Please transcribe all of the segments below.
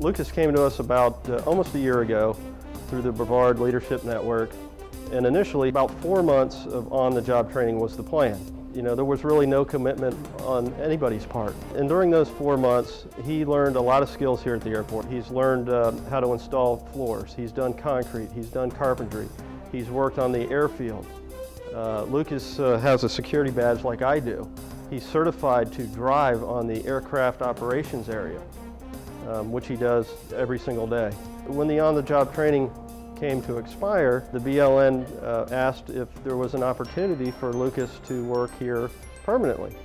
Lucas came to us about uh, almost a year ago through the Brevard Leadership Network. And initially, about four months of on-the-job training was the plan. You know, there was really no commitment on anybody's part. And during those four months, he learned a lot of skills here at the airport. He's learned uh, how to install floors. He's done concrete. He's done carpentry. He's worked on the airfield. Uh, Lucas uh, has a security badge like I do. He's certified to drive on the aircraft operations area, um, which he does every single day. When the on-the-job training came to expire, the BLN uh, asked if there was an opportunity for Lucas to work here permanently.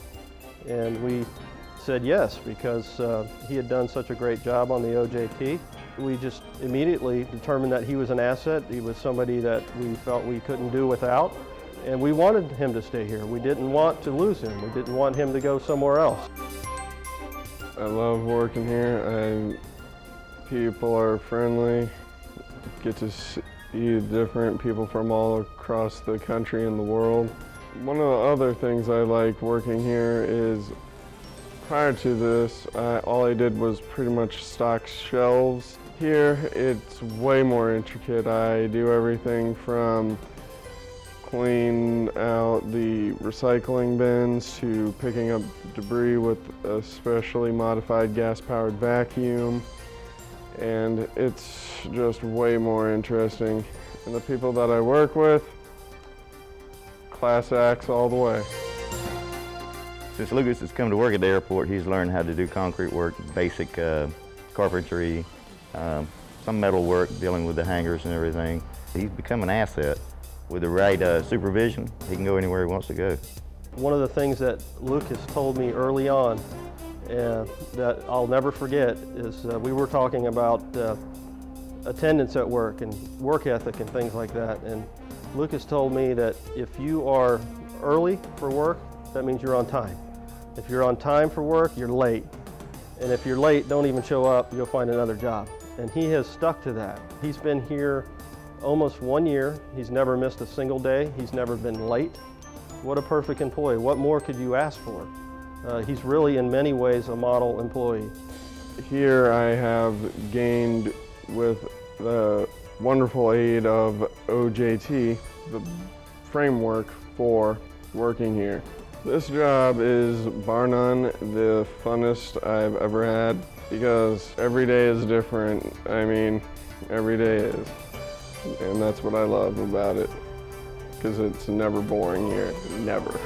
And we said yes, because uh, he had done such a great job on the OJT. We just immediately determined that he was an asset. He was somebody that we felt we couldn't do without. And we wanted him to stay here. We didn't want to lose him. We didn't want him to go somewhere else. I love working here. I, people are friendly. Get to see different people from all across the country and the world. One of the other things I like working here is prior to this, all I did was pretty much stock shelves. Here, it's way more intricate. I do everything from clean out the recycling bins to picking up debris with a specially modified gas-powered vacuum. And it's just way more interesting. And the people that I work with, class acts all the way. Since Lucas has come to work at the airport, he's learned how to do concrete work, basic uh, carpentry, um, some metal work, dealing with the hangars and everything. He's become an asset with the right uh, supervision, he can go anywhere he wants to go. One of the things that Lucas told me early on uh, that I'll never forget is uh, we were talking about uh, attendance at work and work ethic and things like that. And Lucas told me that if you are early for work, that means you're on time. If you're on time for work, you're late. And if you're late, don't even show up, you'll find another job. And he has stuck to that. He's been here almost one year. He's never missed a single day. He's never been late. What a perfect employee. What more could you ask for? Uh, he's really, in many ways, a model employee. Here I have gained with the wonderful aid of OJT, the framework for working here. This job is bar none the funnest I've ever had because every day is different. I mean, every day is. And that's what I love about it, because it's never boring here, never.